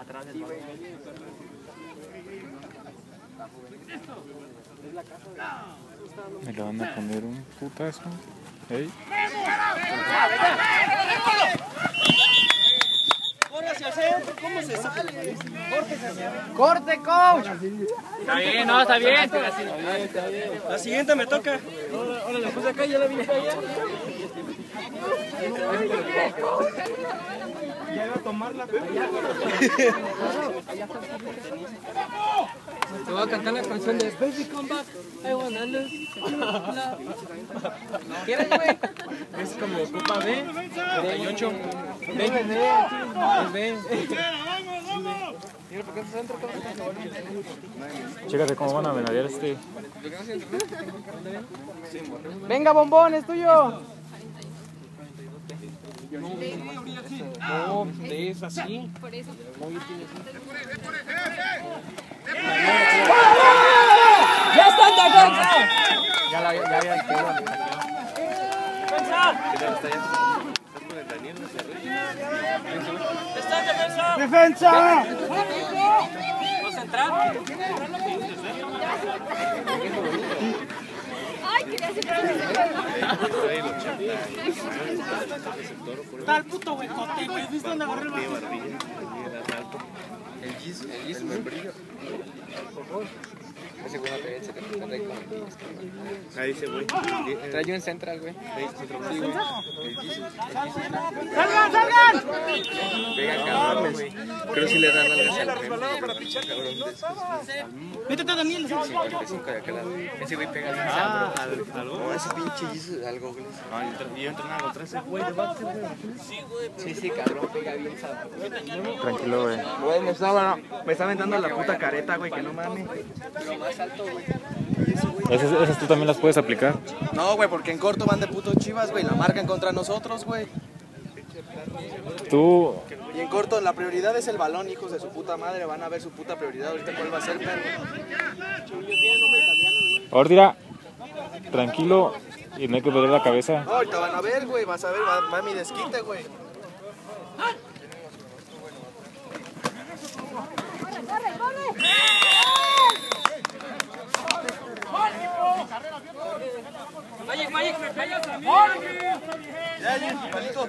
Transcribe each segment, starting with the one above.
Atrás del balón. Me le van a poner un putazo. Ey. ¡Corte, coach! Está bien, no, está bien. La siguiente me toca. Ahora la puse acá y ya la vi allá. Ya iba a tomarla. Te voy a cantar la canción de Baby Come Back. I wanna lose. ¿Quieres, güey? Es como Copa B, 38. Ven, ven, ven. Mira, ¿por qué estás dentro? Chécate cómo van a venadear este. Venga, bombón, es tuyo. No, es así. ¡Ya está en defensa! Ya la ya había quedado. ¡Está en defensa! ¡Defensa! Está el puto huecote, güey. ¿Viste dónde agarré el balón? El Giz, el Giz, el membrillo. Ese güey no te te como el Giz. Ahí se güey. Trae un central, güey. Sí, güey. El Giz. ¡Salgan, salgan! Pega cabrón, güey. Creo que si le dan algo al. Métete, Daniel. 55 de aquel lado. Ese güey pega bien Ah, sabro. al, al No, ese pinche Giz algo, yo entre- yo entrenaba contra ese güey de básquet, güey. Sí, sí, cabrón, pega bien sabro. Tranquilo, güey. Güey, me estaba, me estaba aventando la puta careta, güey, que no mames. Pero más alto, güey. Esas, esas tú también las puedes aplicar. No, güey, porque en corto van de putos chivas, güey. La marcan contra nosotros, güey. Tú, En corto, la prioridad es el balón, hijos de su puta madre. Van a ver su puta prioridad. Ahorita, ¿cuál va a ser, perro? ahora tira. Tranquilo y no hay que perder la cabeza. No, ahorita van a ver, güey. Vas a ver, va, va mi desquite, güey. Ya, ya, palito.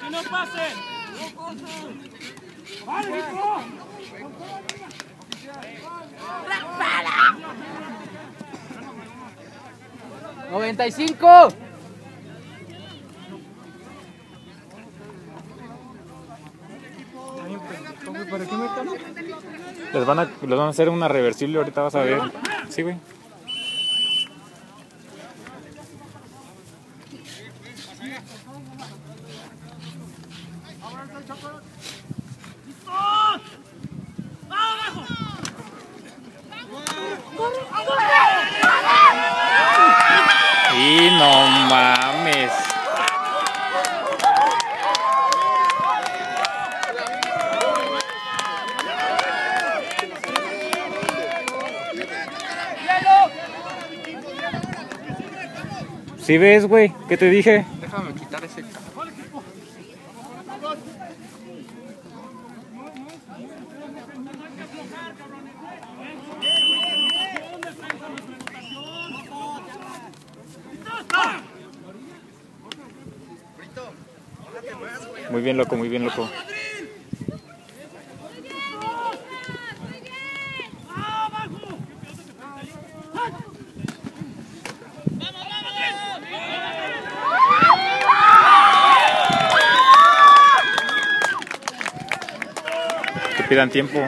¡Que no pasen! ¡Noventa y cinco! Les van a, van a hacer una reversible, ahorita vas a ver. Sí, güey. Y no mames. ¿Sí ves, güey? ¿Qué te dije? Déjame quitar ese. Muy bien, loco, muy bien, loco. Pidan tiempo.